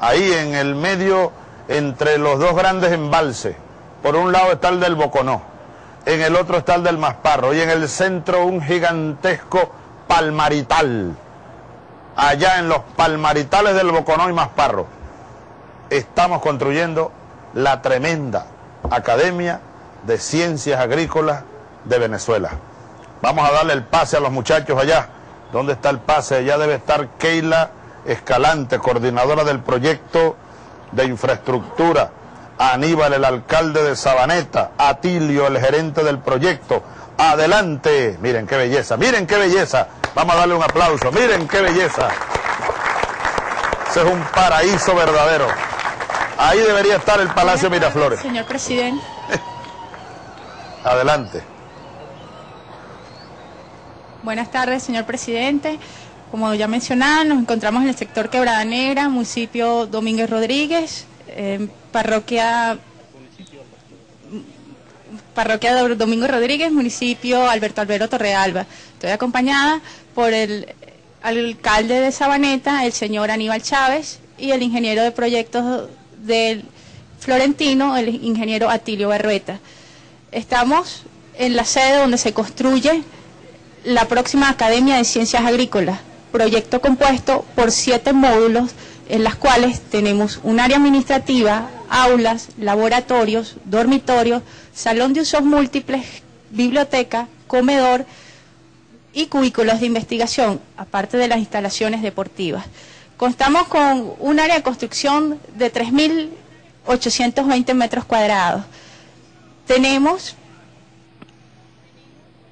ahí en el medio, entre los dos grandes embalses. Por un lado está el del Boconó, en el otro está el del Masparro, y en el centro un gigantesco palmarital. Allá en los palmaritales del Boconó y Masparro, estamos construyendo la tremenda Academia de Ciencias Agrícolas de Venezuela. Vamos a darle el pase a los muchachos allá. ¿Dónde está el pase? Allá debe estar Keila Escalante, coordinadora del proyecto de infraestructura. Aníbal, el alcalde de Sabaneta. Atilio, el gerente del proyecto. Adelante. Miren qué belleza, miren qué belleza. Vamos a darle un aplauso. Miren qué belleza. Ese es un paraíso verdadero. Ahí debería estar el Palacio Miraflores. Señor presidente. Adelante. Buenas tardes, señor presidente. Como ya mencionaba, nos encontramos en el sector Quebrada Negra, municipio Domínguez Rodríguez, eh, parroquia parroquia Domingo Rodríguez, municipio Alberto Albero Torrealba. Estoy acompañada por el alcalde de Sabaneta, el señor Aníbal Chávez, y el ingeniero de proyectos del Florentino, el ingeniero Atilio Barrueta. Estamos en la sede donde se construye la próxima Academia de Ciencias Agrícolas, proyecto compuesto por siete módulos en las cuales tenemos un área administrativa, aulas, laboratorios, dormitorios, salón de usos múltiples, biblioteca, comedor y cubículos de investigación, aparte de las instalaciones deportivas. Contamos con un área de construcción de 3.820 metros cuadrados. Tenemos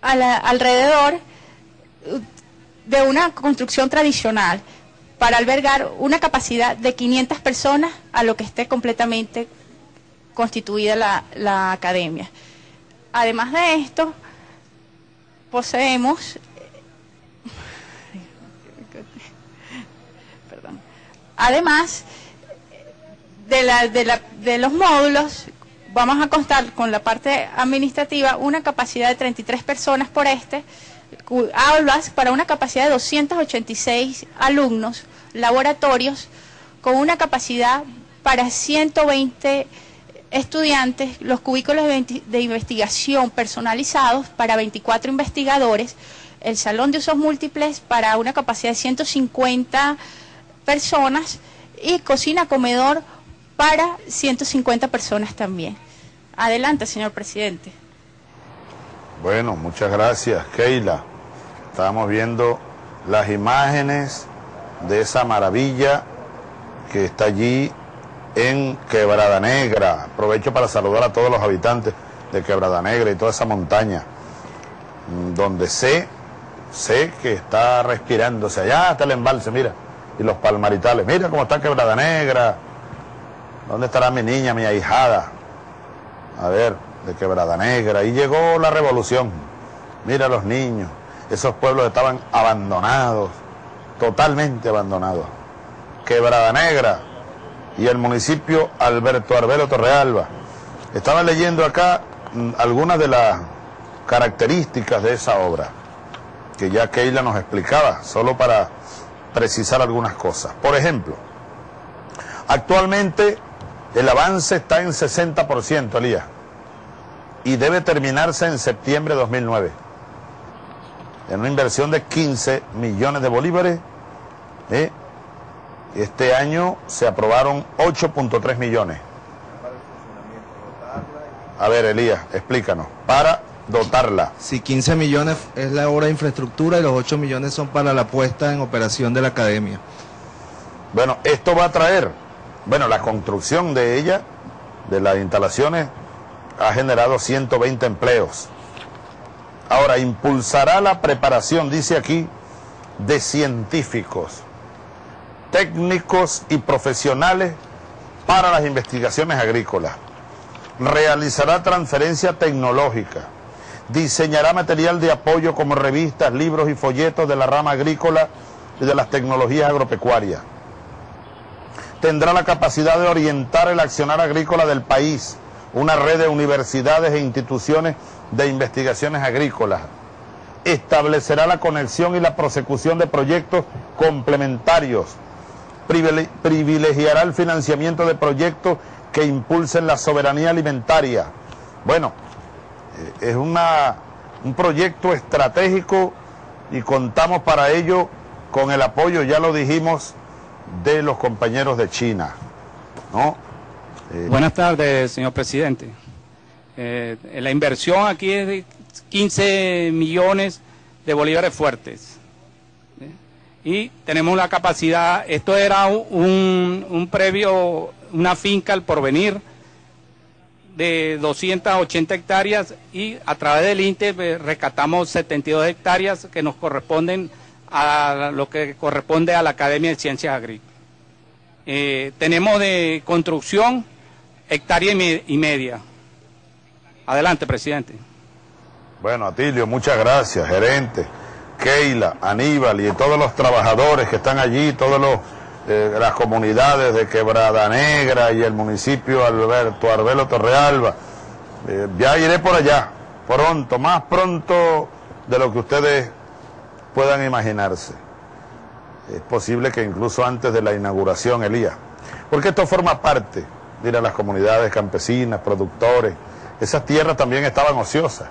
alrededor de una construcción tradicional para albergar una capacidad de 500 personas a lo que esté completamente constituida la, la academia. Además de esto, poseemos perdón, además de, la, de, la, de los módulos vamos a constar con la parte administrativa una capacidad de 33 personas por este, aulas para una capacidad de 286 alumnos, laboratorios con una capacidad para 120 estudiantes, los cubículos de, investigación personalizados para 24 investigadores, el salón de usos múltiples para una capacidad de 150 personas y cocina comedor para 150 personas también. Adelante, señor presidente. Bueno, muchas gracias, Keila. Estábamos viendo las imágenes de esa maravilla que está allí en Quebrada Negra. Aprovecho para saludar a todos los habitantes de Quebrada Negra y toda esa montaña, mm, donde sé, sé que está respirándose. Allá está el embalse, mira, y los palmaritales. Mira cómo está Quebrada Negra, ¿Dónde estará mi niña, mi ahijada? A ver, de Quebrada Negra. Ahí llegó la revolución. Mira los niños. Esos pueblos estaban abandonados, totalmente abandonados. Quebrada Negra y el municipio Alberto Arbelo Torrealba. Estaba leyendo acá mm, algunas de las características de esa obra, que ya Keila nos explicaba, solo para precisar algunas cosas. Por ejemplo, actualmente el avance está en 60%, Elías, y debe terminarse en septiembre de 2009. En una inversión de 15 millones de bolívares. ¿eh? Este año se aprobaron 8.3 millones. A ver, Elías, explícanos. Para dotarla. Sí, 15 millones es la obra de infraestructura y los 8 millones son para la puesta en operación de la academia. Bueno, esto va a traer bueno, la construcción de ella, de las instalaciones, ha generado 120 empleos. Ahora, impulsará la preparación, dice aquí, de científicos, técnicos y profesionales para las investigaciones agrícolas. Realizará transferencia tecnológica. Diseñará material de apoyo como revistas, libros y folletos de la rama agrícola y de las tecnologías agropecuarias tendrá la capacidad de orientar el accionar agrícola del país, una red de universidades e instituciones de investigaciones agrícolas. Establecerá la conexión y la prosecución de proyectos complementarios privilegiará el financiamiento de proyectos que impulsen la soberanía alimentaria. Bueno, eh, es una, un proyecto estratégico y contamos para ello con el apoyo, ya lo dijimos, de los compañeros de China. ¿no? Eh, Buenas tardes, señor presidente. Eh, la inversión aquí es de 15 millones de bolívares fuertes. Y tenemos la capacidad, esto era un, un previo, una finca al porvenir de 280 hectáreas y a través del INTE eh, rescatamos 72 hectáreas que nos corresponden a lo que corresponde a la Academia de Ciencias Agrícolas. Eh, tenemos de construcción hectárea y media. Adelante, presidente. Bueno, Atilio, muchas gracias, gerente, Keila, Aníbal y todos los trabajadores que están allí, todas eh, las comunidades de Quebrada Negra y el municipio Alberto Arbelo Torrealba. Eh, ya iré por allá, pronto, más pronto de lo que ustedes puedan imaginarse. Es posible que incluso antes de la inauguración, Elías. Porque esto forma parte, de las comunidades campesinas, productores. Esas tierras también estaban ociosas.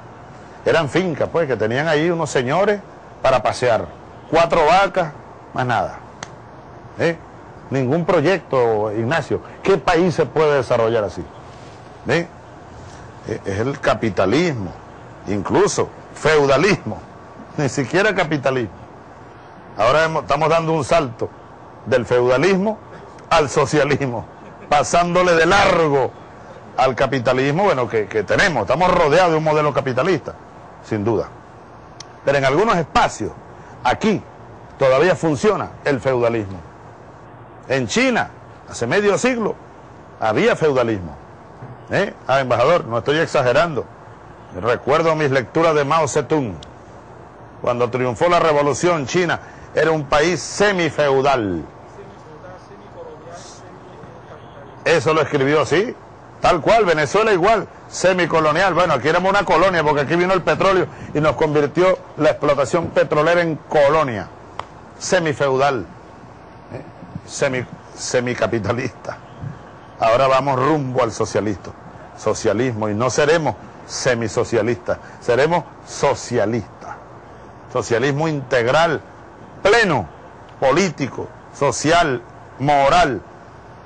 Eran fincas, pues, que tenían ahí unos señores para pasear. Cuatro vacas, más nada. ¿Eh? Ningún proyecto, Ignacio. ¿Qué país se puede desarrollar así? ¿Eh? Es el capitalismo, incluso feudalismo ni siquiera capitalismo. Ahora estamos dando un salto del feudalismo al socialismo, pasándole de largo al capitalismo, bueno, que, que tenemos. Estamos rodeados de un modelo capitalista, sin duda. Pero en algunos espacios, aquí, todavía funciona el feudalismo. En China, hace medio siglo, había feudalismo. ¿Eh? Ah, embajador, no estoy exagerando. Recuerdo mis lecturas de Mao Zedong cuando triunfó la revolución china, era un país semifeudal. Eso lo escribió, sí, tal cual, Venezuela igual, semicolonial. Bueno, aquí éramos una colonia porque aquí vino el petróleo y nos convirtió la explotación petrolera en colonia, semifeudal, ¿eh? semi, semicapitalista. Ahora vamos rumbo al socialismo, socialismo y no seremos semisocialistas, seremos socialistas socialismo integral, pleno, político, social, moral,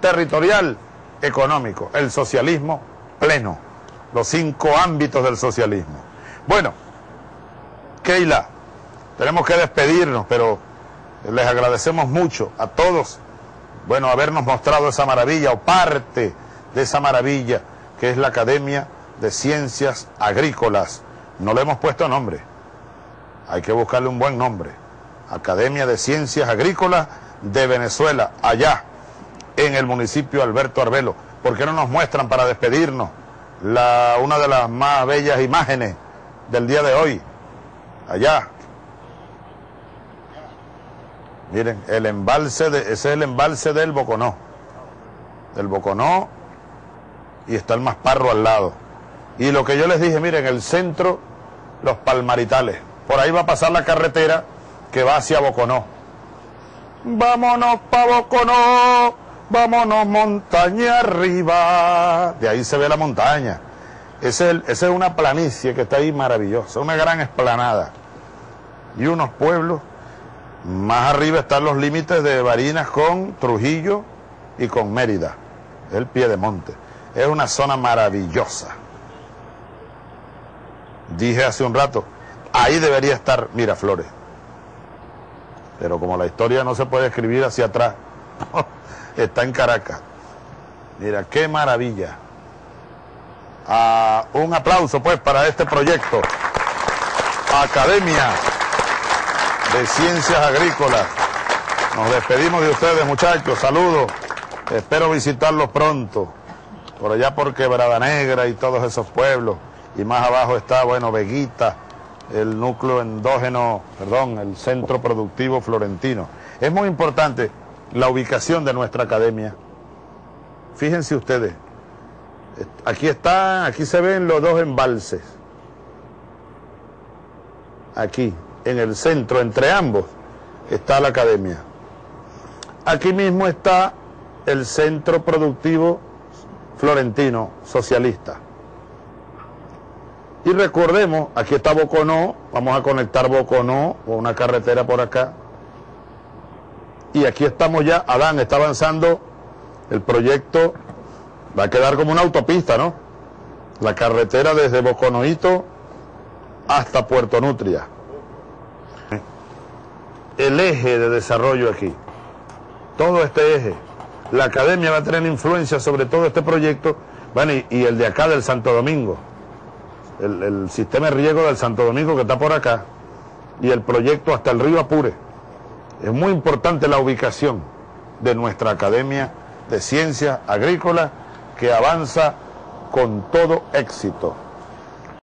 territorial, económico, el socialismo pleno, los cinco ámbitos del socialismo. Bueno, Keila, tenemos que despedirnos, pero les agradecemos mucho a todos, bueno, habernos mostrado esa maravilla o parte de esa maravilla que es la Academia de Ciencias Agrícolas. No le hemos puesto nombre hay que buscarle un buen nombre. Academia de Ciencias Agrícolas de Venezuela, allá en el municipio Alberto Arbelo. ¿Por qué no nos muestran para despedirnos una de las más bellas imágenes del día de hoy? Allá. Miren, el embalse de, ese es el embalse del Boconó. Del Boconó y está el Masparro al lado. Y lo que yo les dije, miren, el centro, los palmaritales por ahí va a pasar la carretera que va hacia Boconó. Vámonos pa' Boconó, vámonos montaña arriba. De ahí se ve la montaña. Esa es, una planicie que está ahí maravillosa, una gran esplanada. Y unos pueblos, más arriba están los límites de Barinas con Trujillo y con Mérida, el pie de monte. Es una zona maravillosa. Dije hace un rato, Ahí debería estar Miraflores. Pero como la historia no se puede escribir hacia atrás, está en Caracas. Mira, qué maravilla. Ah, un aplauso pues para este proyecto. Academia de Ciencias Agrícolas. Nos despedimos de ustedes muchachos, saludos. Espero visitarlos pronto. Por allá por Quebrada y todos esos pueblos. Y más abajo está, bueno, Veguita el núcleo endógeno, perdón, el centro productivo florentino. Es muy importante la ubicación de nuestra academia. Fíjense ustedes, aquí están, aquí se ven los dos embalses. Aquí, en el centro, entre ambos, está la academia. aquí mismo está el Centro Productivo Florentino Socialista. Y recordemos, aquí está Boconó, vamos a conectar Boconó con una carretera por acá. Y aquí estamos ya, Adán, está avanzando el proyecto, va a quedar como una autopista, ¿no? La carretera desde Boconoito hasta Puerto Nutria. El eje de desarrollo aquí, todo este eje. La academia va a tener influencia sobre todo este proyecto, bueno, y, el de acá del Santo Domingo el, el, sistema de riego del Santo Domingo que está por acá y el proyecto hasta el río Apure. Es muy importante la ubicación de nuestra Academia de Ciencias Agrícolas que avanza con todo éxito.